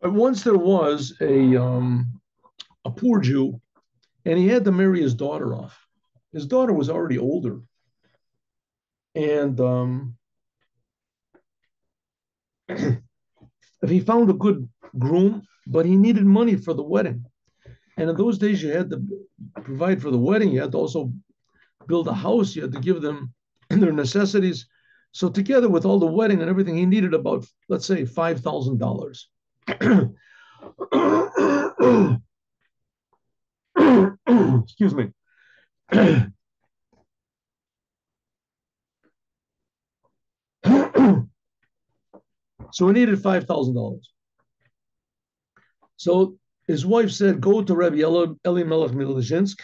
But once there was a um, a poor Jew, and he had to marry his daughter off. His daughter was already older, and um, if he found a good groom, but he needed money for the wedding, and in those days you had to provide for the wedding. You had to also build a house. You had to give them their necessities. So together with all the wedding and everything, he needed about let's say five thousand dollars. Excuse me. so we needed five thousand dollars. So his wife said, "Go to Rabbi Eli Melech Milizhinsk.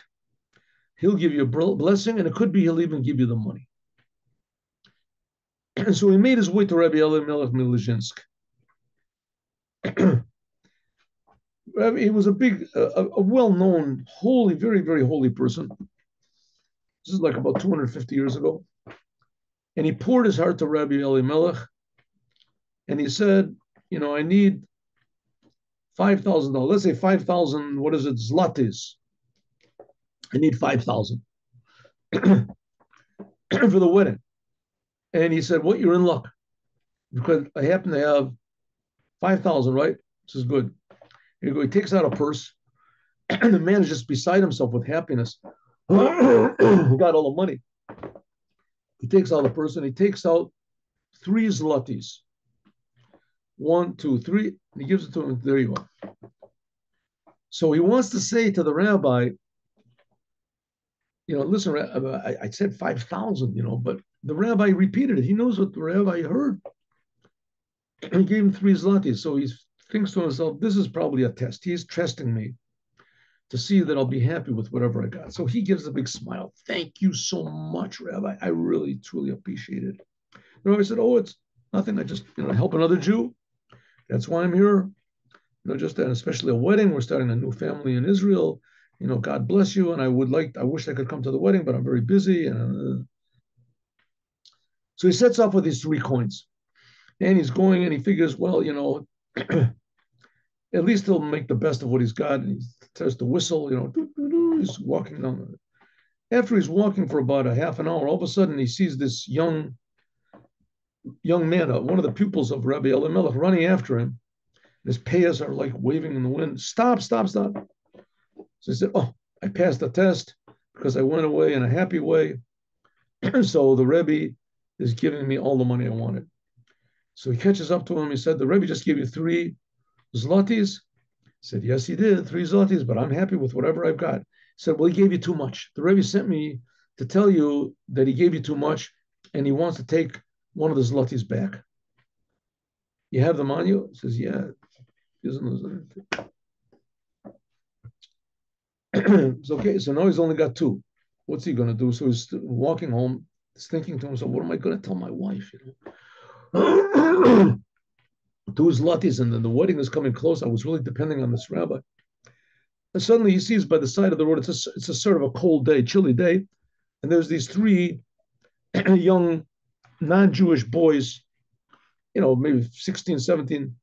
He'll give you a blessing, and it could be he'll even give you the money." And so he made his way to Rabbi Elimelech Milizhinsk. he was a big, a, a well-known, holy, very, very holy person. This is like about 250 years ago. And he poured his heart to Rabbi Elimelech, and he said, you know, I need five thousand dollars. Let's say five thousand. What is it? Zlatis. I need five thousand for the wedding. And he said, "What? You're in luck, because I happen to have five thousand. Right? This is good." Here you go. He takes out a purse, and the man is just beside himself with happiness. he got all the money. He takes out the purse and he takes out three zlotys. One, two, three. He gives it to him. There you go. So he wants to say to the rabbi, you know, listen, I, I said 5,000, you know, but the rabbi repeated it. He knows what the rabbi heard. He gave him three zlotys. So he thinks to himself, this is probably a test. He's testing me to see that I'll be happy with whatever I got. So he gives a big smile. Thank you so much, Rabbi. I really, truly appreciate it. The rabbi said, Oh, it's nothing. I just, you know, help another Jew. That's why I'm here. You know, just that, especially a wedding. We're starting a new family in Israel. You know, God bless you. And I would like, I wish I could come to the wedding, but I'm very busy. And uh... so he sets off with these three coins. And he's going and he figures, well, you know, at least he'll make the best of what he's got. And he starts to whistle, you know, he's walking down. After he's walking for about a half an hour, all of a sudden he sees this young young man, uh, one of the pupils of Rabbi Elimelech, running after him. His payas are like waving in the wind. Stop, stop, stop. So he said, Oh, I passed the test because I went away in a happy way. so the Rebbe is giving me all the money I wanted. So he catches up to him. He said, The Rebbe just gave you three zlotys? He said, Yes, he did, three zlotys, but I'm happy with whatever I've got. He said, Well, he gave you too much. The Rebbe sent me to tell you that he gave you too much and he wants to take one of the zlotys back. You have them on you? He says, Yeah. it's okay. So now he's only got two. What's he going to do? So he's walking home, he's thinking to himself, What am I going to tell my wife? You know? To his latis, and then the wedding is coming close. I was really depending on this rabbi. And suddenly he sees by the side of the road, it's a, it's a sort of a cold day, chilly day, and there's these three young non-Jewish boys, you know, maybe 16, 17,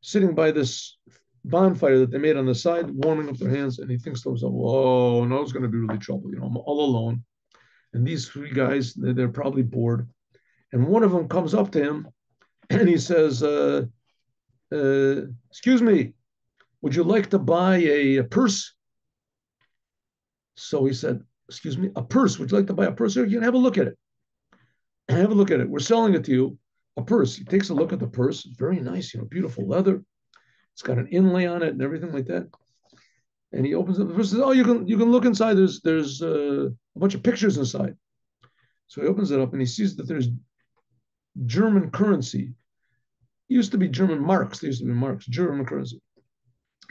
sitting by this bonfire that they made on the side, warming up their hands, and he thinks to himself, whoa, no, it's going to be really trouble. You know, I'm all alone. And these three guys, they're, they're probably bored. And one of them comes up to him and he says, uh, uh, excuse me, would you like to buy a, a, purse? So he said, excuse me, a purse. Would you like to buy a purse? You can have a look at it. Have a look at it. We're selling it to you. A purse. He takes a look at the purse. It's very nice, you know, beautiful leather. It's got an inlay on it and everything like that. And he opens up the purse. Says, "Oh, you can you can look inside. There's there's uh, a bunch of pictures inside." So he opens it up and he sees that there's German currency it used to be German marks. There used to be marks, German currency.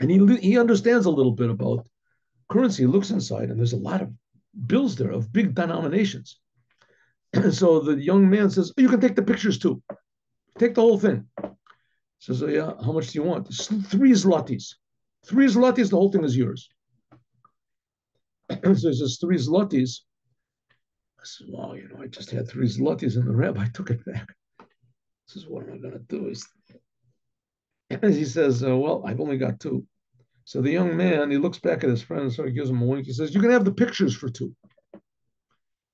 And he, he understands a little bit about currency. He looks inside, and there's a lot of bills there of big denominations. And so the young man says, oh, You can take the pictures too. Take the whole thing. He Says, oh, Yeah, how much do you want? Three zlotys. Three zlotys, the whole thing is yours. so he says, Three zlotys. I said, Wow, you know, I just had three zlotys, and the rabbi took it back. This is what am I going to do? Is he says, uh, Well, I've only got two. So the young man, he looks back at his friend and sort of gives him a wink. He says, You can have the pictures for two.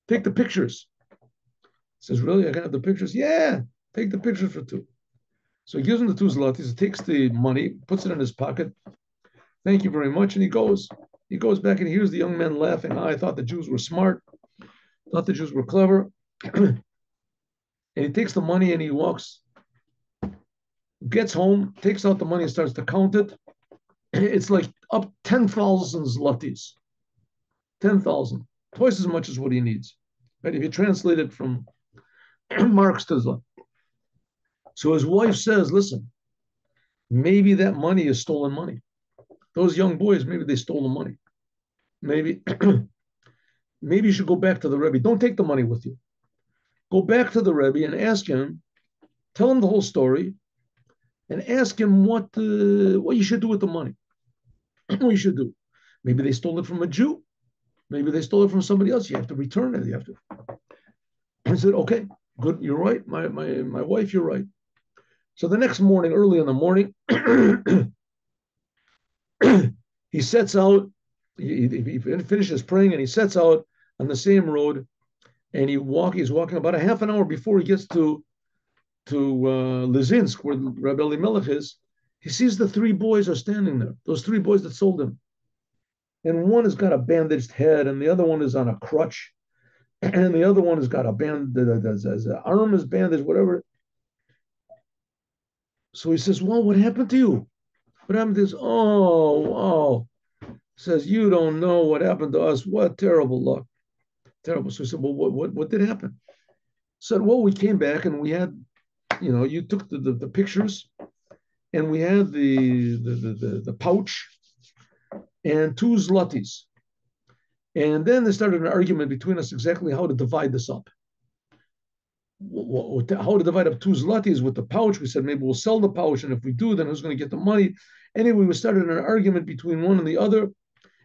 Take the pictures. He says, Really? I can have the pictures? Yeah, take the pictures for two. So he gives him the two zlotys, he takes the money, puts it in his pocket. Thank you very much. And he goes. He goes back and hears the young man laughing. Oh, I thought the Jews were smart, thought the Jews were clever. and he takes the money and he walks, gets home, takes out the money and starts to count it. It's like up 10,000 zlotys. 10,000, twice as much as what he needs. Right? If you translate it from marks to zlot. So his wife says, listen, maybe that money is stolen money. Those young boys, maybe they stole the money. Maybe, maybe you should go back to the Rebbe. Don't take the money with you. Go back to the Rebbe and ask him, tell him the whole story, and ask him what uh, what you should do with the money. what you should do. Maybe they stole it from a Jew. Maybe they stole it from somebody else. You have to return it. You have to. I said, okay, good. You're right. My my my wife, you're right. So the next morning, early in the morning, he sets out, he, he, finishes praying and he sets out on the same road and he walk, he's walking about a half an hour before he gets to to uh, Lizhensk, where Rabbi Elimelech is, he sees the three boys are standing there, those three boys that sold him. And one has got a bandaged head, and the other one is on a crutch, and the other one has got a band, his arm is bandaged, whatever. So he says, Well, what happened to you? What happened to this? Oh, oh. Says, You don't know what happened to us. What terrible luck. Terrible. So he said, Well, what, what, what did happen? Said, Well, we came back and we had, you know, you took the, the, the pictures and we had the, the, the, the, pouch and two zlotys. And then there started an argument between us exactly how to divide this up how to divide up two zlotys with the pouch. We said maybe we'll sell the pouch, and if we do, then who's going to get the money? Anyway, we started an argument between one and the other,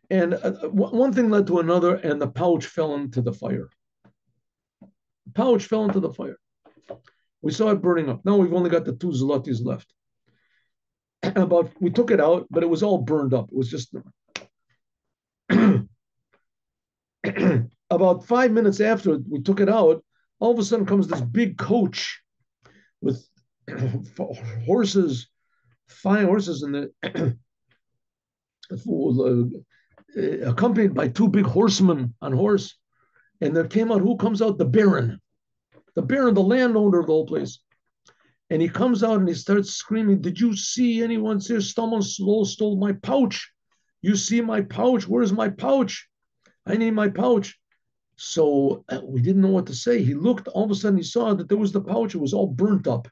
and uh, one thing led to another, and the pouch fell into the fire. The pouch fell into the fire. We saw it burning up. Now we've only got the two zlotys left. About we took it out, but it was all burned up. It was just about five minutes after we took it out, all of a sudden comes this big coach with horses, fine horses, and the accompanied by two big horsemen on horse. And there came out who comes out? The Baron, the Baron, the landowner of the whole place. And he comes out and he starts screaming, Did you see anyone here? Someone stole, stole my pouch. You see my pouch? Where's my pouch? I need my pouch. So uh, we didn't know what to say. He looked, all of a sudden he saw that there was the pouch, it was all burnt up.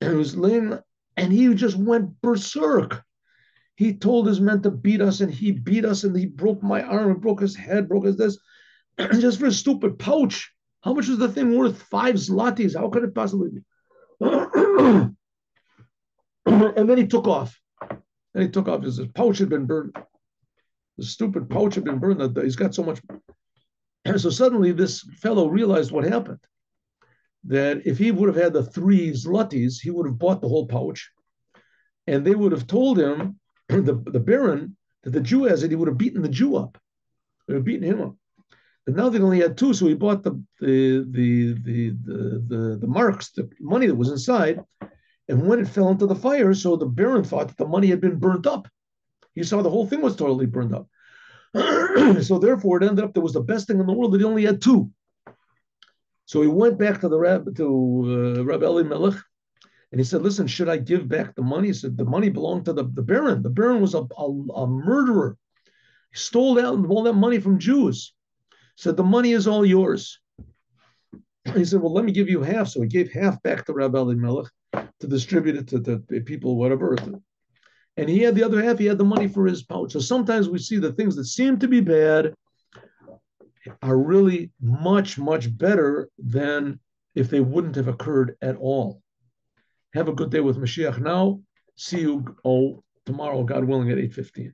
And it was laying, and he just went berserk. He told his men to beat us, and he beat us, and he broke my arm, and broke his head, broke his this, just for a stupid pouch. How much was the thing worth? Five zlotys. How could it possibly be? and then he took off. And he took off. His pouch had been burned. The stupid pouch had been burned. He's got so much and so suddenly this fellow realized what happened. That if he would have had the three zlotys, he would have bought the whole pouch. And they would have told him, the, the Baron, that the Jew has it, he would have beaten the Jew up. They would have beaten him up. But now they only had two, so he bought the the the the the the, the marks, the money that was inside. And when it fell into the fire, so the Baron thought that the money had been burnt up. He saw the whole thing was totally burned up. so therefore, it ended up that was the best thing in the world that he only had two. So he went back to the Rab to uh, Rabbi Elimelech, and he said, "Listen, should I give back the money?" He said, "The money belonged to the, the Baron. The Baron was a, a, a murderer. He stole out all that money from Jews. He said the money is all yours." He said, "Well, let me give you half." So he gave half back to Rabbi Elimelech to distribute it to the people, whatever, and he had the other half, he had the money for his pouch. So sometimes we see the things that seem to be bad are really much, much better than if they wouldn't have occurred at all. Have a good day with Mashiach now. See you oh, tomorrow, God willing, at 8.15.